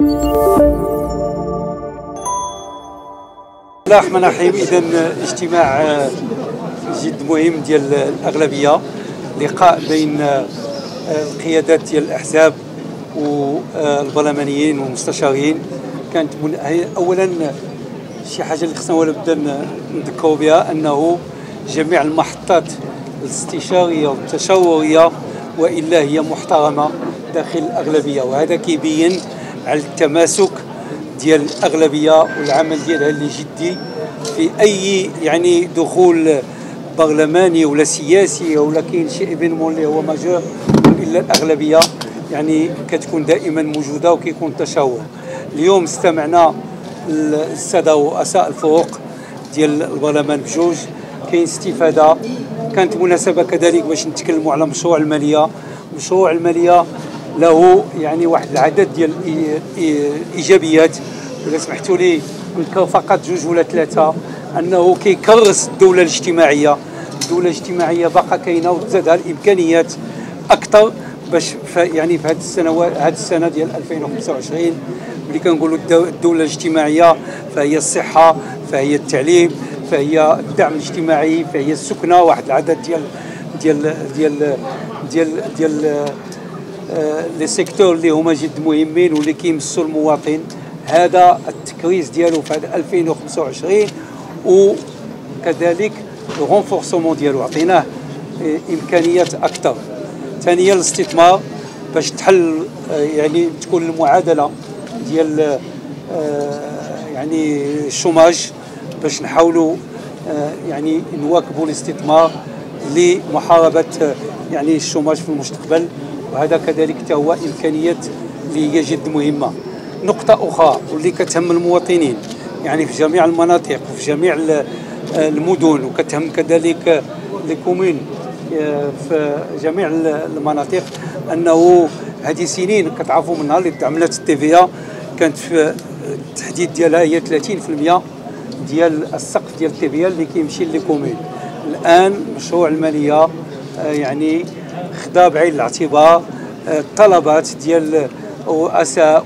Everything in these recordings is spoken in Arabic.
الله الرحمن الرحيم. اذا اجتماع جد مهم ديال الأغلبية. لقاء بين القيادات ديال الأحزاب والبرلمانيين والمستشارين. كانت من اولا شي حاجة اللي خصنا ولا نذكروا بها أنه جميع المحطات الاستشارية والتشاورية وإلا هي محترمة داخل الأغلبية. وهذا كيبين على التماسك ديال الأغلبية والعمل ديالها اللي جدي في أي يعني دخول برلماني ولا سياسي ولا كاين شي événement اللي هو majeur إلا الأغلبية يعني كتكون دائما موجودة وكيكون تشاور. اليوم استمعنا الساده رؤساء الفرق ديال البرلمان بجوج. كاين استفادة. كانت مناسبة كذلك باش نتكلموا على مشروع المالية. مشروع المالية له يعني واحد العدد ديال الإيجابيات. إذا سمحتوا لي نذكر فقط جوج ولا ثلاثة أنه كيكرس الدولة الاجتماعية. الدولة الاجتماعية باقا كاينة وتزادها الإمكانيات أكثر باش يعني في هذه السنوات هذه السنة ديال 2025 ملي كنقولوا الدولة الاجتماعية فهي الصحة فهي التعليم فهي الدعم الاجتماعي فهي السكنة واحد العدد ديال ديال ديال ديال ديال آه، les secteurs اللي هما جد مهمين واللي كيمسوا المواطن. هذا التكريس ديالو في 2025 وكذلك ال renforcement ديالو. عطيناه آه، إمكانيات أكثر. ثانيا الاستثمار باش تحل آه، يعني تكون المعادلة ديال يعني ال chômage باش نحاولوا يعني نواكبوا الاستثمار لمحاربة يعني ال chômage في المستقبل. وهذا كذلك هو إمكانيات اللي هي جد مهمة. نقطة أخرى واللي كتهم المواطنين يعني في جميع المناطق وفي جميع المدن وكتهم كذلك les communes آه، في جميع المناطق أنه هذه سنين كتعرفوا منها اللي عملت ال TVA كانت في التحديد ديالها هي 30% ديال السقف ديال ال TVA اللي كيمشي les communes الآن مشروع المالية آه، يعني خدا بعين الاعتبار الطلبات آه، ديال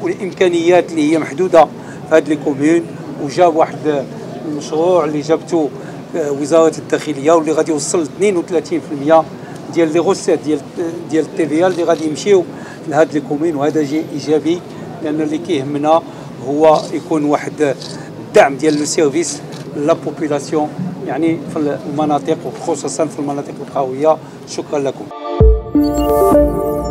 والإمكانيات اللي هي محدودة في هذه ال communes وجاب واحد المشروع اللي جابته آه، وزارة الداخلية واللي غادي يوصل 32% ديال les recettes ديال ديال ال TVA اللي غادي يمشيو لهاد les communes وهذا شيء إيجابي لأن اللي كيهمنا هو يكون واحد الدعم ديال le service la population يعني في المناطق وخصوصا في المناطق القروية. شكرا لكم.